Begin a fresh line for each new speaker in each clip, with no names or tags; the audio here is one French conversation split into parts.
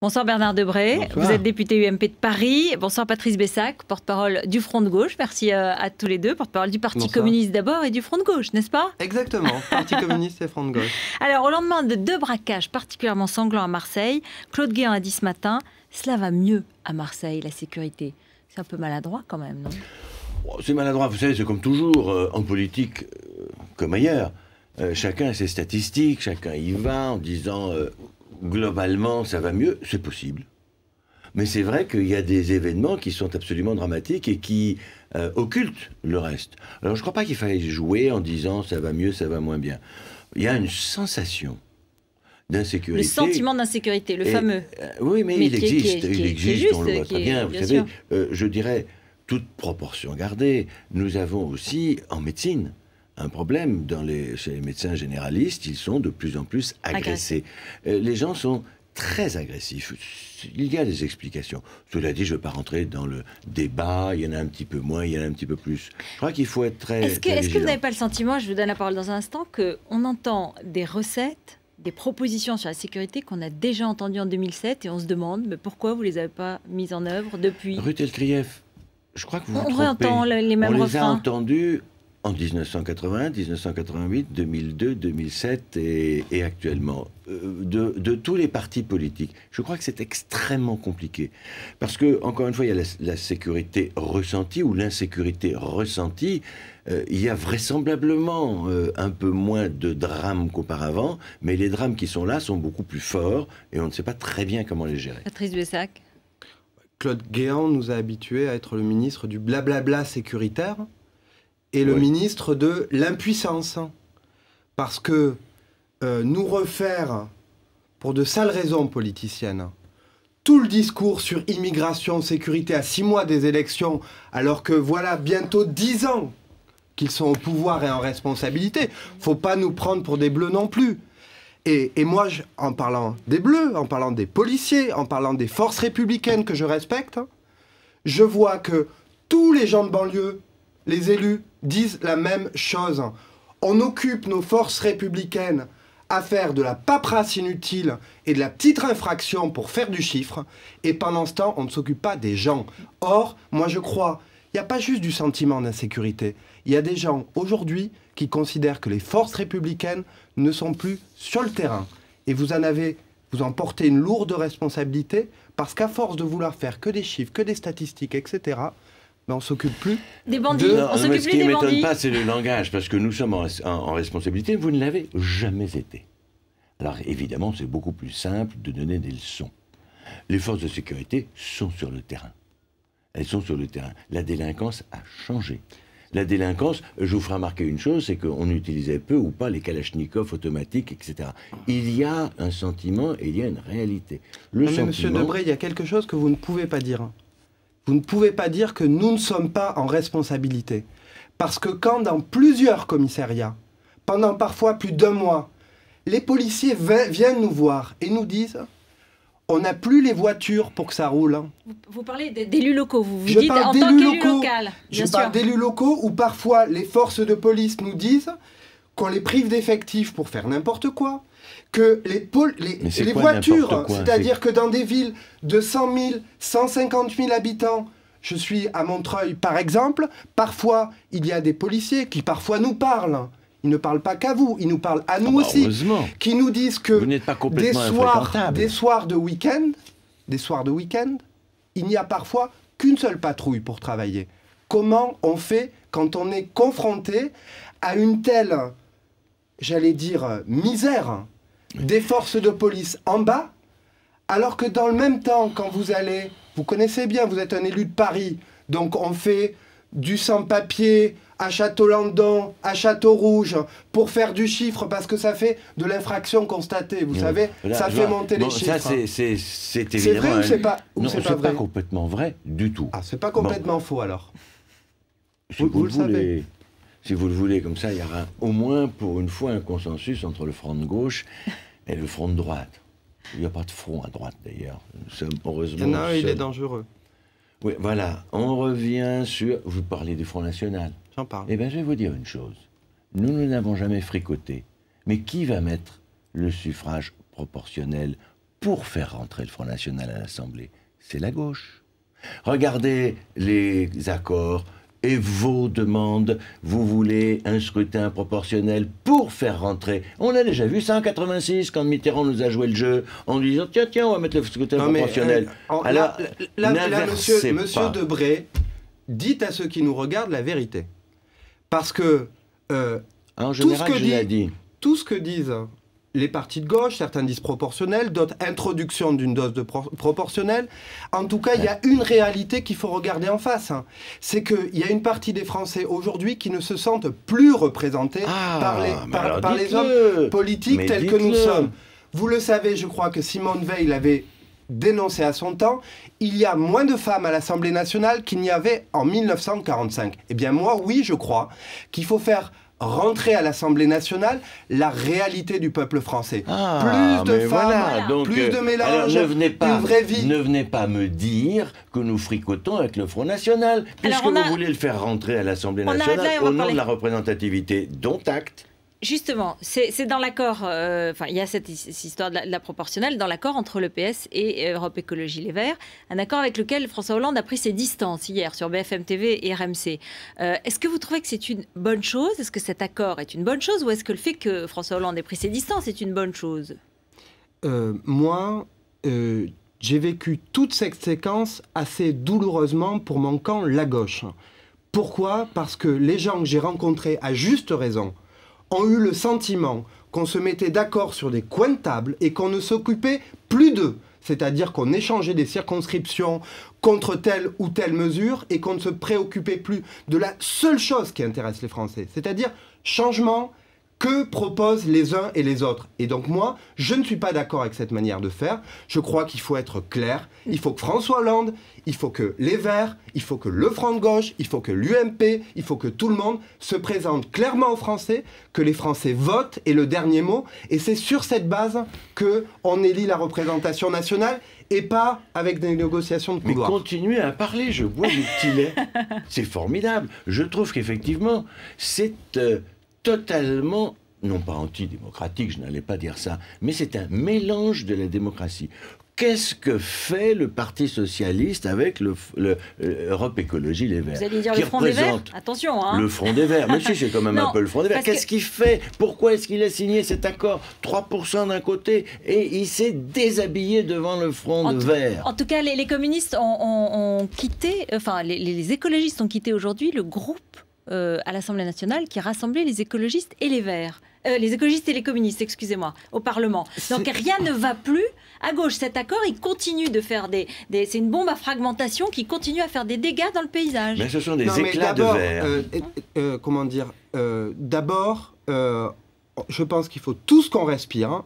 Bonsoir Bernard Debré,
Bonsoir.
vous êtes député UMP de Paris. Bonsoir Patrice Bessac, porte-parole du Front de Gauche. Merci euh, à tous les deux, porte-parole du Parti
Bonsoir.
communiste d'abord et du Front de Gauche, n'est-ce pas?
Exactement, Parti communiste et Front de gauche.
Alors, au lendemain de deux braquages particulièrement sanglants à Marseille, Claude Guéant a dit ce matin cela va mieux à Marseille, la sécurité. C'est un peu maladroit quand même, non?
Oh, C'est maladroit, vous savez, c'est comme toujours, euh, en politique, euh, comme ailleurs. Euh, chacun a ses statistiques, chacun y va en disant euh, globalement ça va mieux, c'est possible. Mais c'est vrai qu'il y a des événements qui sont absolument dramatiques et qui euh, occultent le reste. Alors je ne crois pas qu'il fallait jouer en disant ça va mieux, ça va moins bien. Il y a une sensation d'insécurité.
Le sentiment d'insécurité, le
Et,
fameux.
euh, oui, mais,
Mais
il existe,
est-
il existe, on le voit très
est-
bien. Vous
bien
savez, euh, je dirais, toute proportion gardée, nous avons aussi en médecine un problème. Dans les, chez les médecins généralistes, ils sont de plus en plus agressés. Euh, les gens sont très agressifs. Il y a des explications. Cela dit, je ne veux pas rentrer dans le débat. Il y en a un petit peu moins, il y en a un petit peu plus. Je crois qu'il faut être très.
Est-ce que,
très
est-ce que vous n'avez pas le sentiment, je vous donne la parole dans un instant, qu'on entend des recettes, des propositions sur la sécurité qu'on a déjà entendues en 2007 et on se demande mais pourquoi vous ne les avez pas mises en œuvre depuis?
Ruth Elkrieff, je crois que vous vous
On
trompez.
le- les mêmes
On les a entendus en 1980, 1988, 2002, 2007 et, et actuellement. Euh, De, de tous les partis politiques. Je crois que c'est extrêmement compliqué. Parce que, encore une fois, il y a la, la sécurité ressentie ou l'insécurité ressentie. Euh, il y a vraisemblablement euh, un peu moins de drames qu'auparavant, mais les drames qui sont là sont beaucoup plus forts et on ne sait pas très bien comment les gérer.
Patrice Bessac
Claude Guéant nous a habitués à être le ministre du blablabla sécuritaire et le ministre de l'impuissance. Parce que euh, nous refaire, pour de sales raisons politiciennes, tout le discours sur immigration, sécurité à six mois des élections, alors que voilà bientôt dix ans qu'ils sont au pouvoir et en responsabilité, faut pas nous prendre pour des bleus non plus. Et, et moi, je- en parlant des bleus, en parlant des policiers, en parlant des forces républicaines que je respecte, je vois que tous les gens de banlieue, les élus, disent la même chose. On occupe nos forces républicaines à faire de la paperasse inutile et de la petite infraction pour faire du chiffre, et pendant ce temps, on ne s'occupe pas des gens. Or, moi je crois, il n'y a pas juste du sentiment d'insécurité. Il y a des gens aujourd'hui qui considèrent que les forces républicaines ne sont plus sur le terrain. Et vous en avez, vous en portez une lourde responsabilité, parce qu'à force de vouloir faire que des chiffres, que des statistiques, etc., ben on s'occupe plus
Des bandits
De-
On
Non, mais
s'occupe
ce
plus
qui ne
des
m'étonne
bandits
pas, c'est le langage, parce que nous sommes en, en- en responsabilité, vous ne l'avez jamais été. Alors évidemment, c'est beaucoup plus simple de donner des leçons. Les forces de sécurité sont sur le terrain. Elles sont sur le terrain. La délinquance a changé. La délinquance, je vous ferai remarquer une chose, c'est qu'on utilisait peu ou pas les kalachnikovs automatiques, etc. Il y a un sentiment et il y a une réalité. Le
Non, mais Monsieur Debré, il y a quelque chose que vous ne pouvez pas dire. Vous ne pouvez pas dire que nous ne sommes pas en responsabilité. Parce que quand dans plusieurs commissariats, pendant parfois plus d'un mois, les policiers vi- viennent nous voir et nous disent on n'a plus les voitures pour que ça roule. hein.
Vous, vous parlez d'élus locaux, vous vous
Je
dites en tant
d'élus
qu'élu
locaux.
local.
Je parle d'élus locaux où parfois les forces de police nous disent qu'on les prive d'effectifs pour faire n'importe quoi, que les,
quoi
voitures, c'est-à-dire que dans des villes de 100 000, 150 000 habitants, je suis à Montreuil par exemple, parfois il y a des policiers qui parfois nous parlent. Ils ne parlent pas qu'à vous, ils nous parlent à nous
Ah bah,
aussi, qui nous disent que
pas
des soirs, des soirs de week-end, des soirs de week-end, il n'y a parfois qu'une seule patrouille pour travailler. Comment on fait quand on est confronté à une telle, j'allais dire, euh, misère des forces de police en bas, alors que dans le même temps, quand vous allez, vous connaissez bien, vous êtes un élu de Paris, donc on fait du sans-papier à Château-Landon, à Château-Rouge, pour faire du chiffre, parce que ça fait de l'infraction constatée, vous
Oui.
savez,
Là,
ça fait
vois.
monter
Bon,
les chiffres.
Ça, c'est- évidemment.
vrai ou c'est pas, ou
Non,
pas
pas,
vrai?
complètement vrai du tout.
Ah, c'est pas complètement faux alors. vous- vous
le
savez.
Si vous le voulez, comme ça, il y aura au moins pour une fois un consensus entre le front de gauche et le front de droite. Il n'y a pas de front à droite d'ailleurs. Nous sommes heureusement.
un, il est dangereux.
Oui, voilà. On revient sur. Vous parlez du Front National.
J'en parle.
Eh bien, je vais vous dire une chose. Nous, nous n'avons jamais fricoté. Mais qui va mettre le suffrage proportionnel pour faire rentrer le Front National à l'Assemblée? C'est la gauche. Regardez les accords et vos demandes. Vous voulez un scrutin proportionnel pour faire rentrer. On a déjà vu ça en 86 quand Mitterrand nous a joué le jeu en disant tiens tiens on va mettre le scrutin proportionnel.
Euh, Alors là, monsieur, monsieur Debré, dites à ceux qui nous regardent la vérité, parce que
euh, en général, tout ce que dit,
tout ce que disent les partis de gauche, certains disent proportionnel, d'autres introduction d'une dose de proportionnel. En tout cas, il y a une réalité qu'il faut regarder en face. Hein. C'est qu'il y a une partie des Français aujourd'hui qui ne se sentent plus représentés ah, par les, par, les hommes politiques tels que nous sommes. Vous le savez, je crois que Simone Veil l'avait dénoncé à son temps, il y a moins de femmes à l'Assemblée nationale qu'il n'y avait en 1945. Eh bien moi, oui, je crois qu'il faut faire rentrer à l'Assemblée nationale la réalité du peuple français.
Ah, plus de femmes, plus de euh, mélange, ne venez pas, une vraie vie. Ne venez pas me dire que nous fricotons avec le Front National, puisque vous voulez le faire rentrer à l'Assemblée nationale au nom de la représentativité, dont acte.
Justement, c'est dans l'accord, euh, enfin, il y a cette, histoire de la, proportionnelle dans l'accord entre le PS et Europe Écologie Les Verts, un accord avec lequel François Hollande a pris ses distances hier sur BFM TV et RMC. Euh, est-ce que vous trouvez que c'est une bonne chose? Est-ce que cet accord est une bonne chose Ou est-ce que le fait que François Hollande ait pris ses distances est une bonne chose?
Euh, Moi, j'ai vécu toute cette séquence assez douloureusement pour mon camp, la gauche. Pourquoi? Parce que les gens que j'ai rencontrés, à juste raison, ont eu le sentiment qu'on se mettait d'accord sur des coins de table et qu'on ne s'occupait plus d'eux. C'est-à-dire qu'on échangeait des circonscriptions contre telle ou telle mesure et qu'on ne se préoccupait plus de la seule chose qui intéresse les Français, c'est-à-dire changement que proposent les uns et les autres. Et donc moi, je ne suis pas d'accord avec cette manière de faire. Je crois qu'il faut être clair. Il faut que François Hollande, il faut que les Verts, il faut que le Front de gauche, il faut que l'UMP, il faut que tout le monde se présente clairement aux Français, que les Français votent et le dernier mot. Et c'est sur cette base que on élit la représentation nationale et pas avec des négociations de couloir.
Mais continuez à parler, je bois du petit lait. c'est formidable. Je trouve qu'effectivement, c'est... Euh, totalement non pas antidémocratique, je n'allais pas dire ça, mais c'est un mélange de la démocratie. Qu'est-ce que fait le Parti socialiste avec le, Europe Écologie Les Verts
Vous allez dire le Front des Verts Attention, hein.
Le Front des Verts, mais si, c'est quand même un peu le Front des Verts. Qu'est-ce qu'il fait? Pourquoi est-ce qu'il a signé cet accord? 3% d'un côté et il s'est déshabillé devant le Front de Vert
En tout cas, les, communistes ont, quitté, enfin, les écologistes ont quitté aujourd'hui le groupe euh, à l'Assemblée nationale qui rassemblait les écologistes et les Verts. Euh, les écologistes et les communistes, excusez-moi, au Parlement. Donc rien ne va plus. À gauche, cet accord, il continue de faire des... c'est une bombe à fragmentation qui continue à faire des dégâts dans le paysage.
Mais ce sont des éclats de verre.
Euh, comment dire D'abord, je pense qu'il faut tout ce qu'on respire.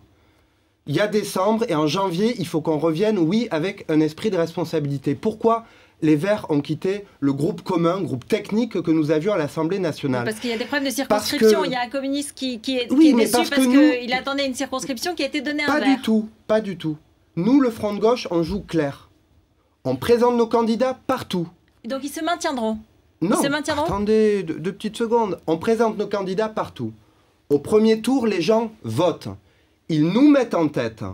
Il y a décembre et en janvier, il faut qu'on revienne, oui, avec un esprit de responsabilité. Pourquoi? Les Verts ont quitté le groupe commun, groupe technique que nous avions à l'Assemblée nationale.
Parce qu'il y a des problèmes de circonscription. Il y a un communiste qui, est, oui, déçu parce, qu'il attendait une circonscription qui a été donnée à
un Pas du tout, pas du tout. Nous, le Front de gauche, on joue clair. On présente nos candidats partout.
donc ils se maintiendront
Non, ils se maintiendront attendez deux, petites secondes. On présente nos candidats partout. Au premier tour, les gens votent. Ils nous mettent en tête.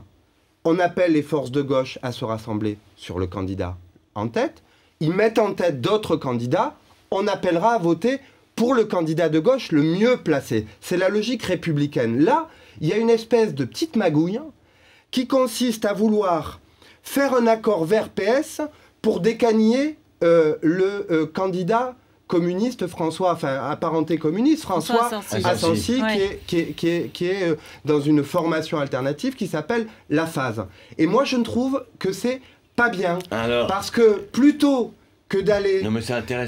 On appelle les forces de gauche à se rassembler sur le candidat en tête ils mettent en tête d'autres candidats, on appellera à voter pour le candidat de gauche le mieux placé. C'est la logique républicaine. Là, il y a une espèce de petite magouille qui consiste à vouloir faire un accord vers PS pour décagner euh, le euh, candidat communiste François, enfin apparenté communiste, François, Assensi, qui est, qui est, qui est, euh, dans une formation alternative qui s'appelle La Phase. Et moi, je ne trouve que c'est pas bien. Parce que plutôt que d'aller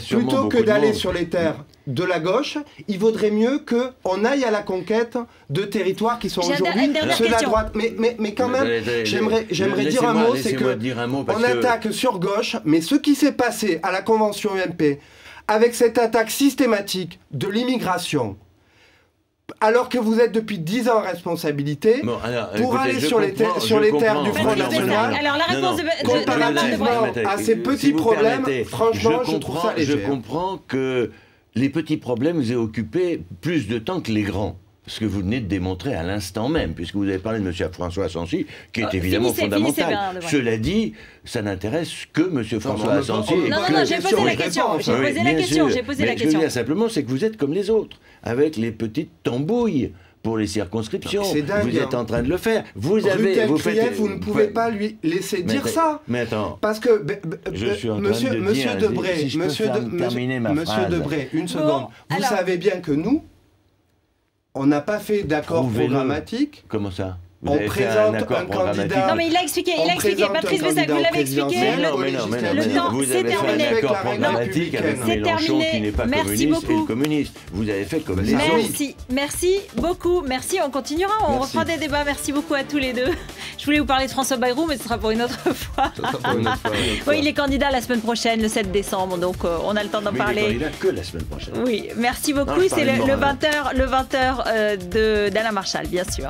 plutôt que d'aller sur les terres de la gauche, il vaudrait mieux que on aille à la conquête de territoires qui sont aujourd'hui ceux de la droite. Mais, mais, mais quand même, j'aimerais j'aimerais dire un mot, c'est que on attaque sur gauche, mais ce qui s'est passé à la convention UMP avec cette attaque systématique de l'immigration, alors que vous êtes depuis 10 ans en responsabilité, pour aller sur les, sur les terres du Front National,
alors la réponse de,
comparativement à ces petits problèmes, franchement,
je, comprends, je comprends que les petits problèmes vous aient occupé plus de temps que les grands. Ce que vous venez de démontrer à l'instant même, puisque vous avez parlé de M. François Assanci, qui est
Oh,
évidemment
finissez,
fondamental.
finissez, Bernard Lebrun.
Cela dit, ça n'intéresse que M. François
peut
Non, non, non,
la
j'ai
question,
posé la question. J'ai
Oui,
posé la question.
sûr.
J'ai posé
Mais
la
Ce que je
question.
veux dire simplement, c'est que vous êtes comme les autres, avec les petites tambouilles pour les circonscriptions.
C'est dingue,
vous êtes
hein.
en train de le faire. Vous avez, vous
Krief,
faites,
vous ne pouvez pas lui laisser dire ça.
Mais attends.
Parce que
Je suis en train
monsieur,
de
monsieur
dire,
Debré,
si je
monsieur,
faire
de-
terminer ma
monsieur
phrase.
Debré, une
Bon,
seconde. Vous
alors-
savez bien que nous, on n'a pas fait d'accord programmatique.
Comment ça? Vous
On présente
un
un candidat.
Non, mais il a expliqué, il a expliqué. Patrice Bessac, vous l'avez expliqué.
non, mais non, mais non,
Le
mais
temps,
non. Vous avez fait
terminé.
un accord programmatique avec Mélenchon
terminé.
qui n'est pas
Merci
communiste et
beaucoup.
le communiste. Vous avez fait comme les autres.
Merci, merci beaucoup. Merci, on continuera, on
Merci.
refera des débats. Merci beaucoup à tous les deux. Je voulais vous parler de François Bayrou, mais ce sera pour une autre fois.
Ça sera pour une autre fois, une autre fois.
Oui, il est candidat la semaine prochaine, le 7 décembre, donc euh, on a le temps d'en
Mais il est
parler.
candidat que la semaine prochaine.
Oui, merci
Non,
beaucoup. C'est le,
de
le
Morin.
20h, le 20h euh, de d'Alain Marchal, bien sûr.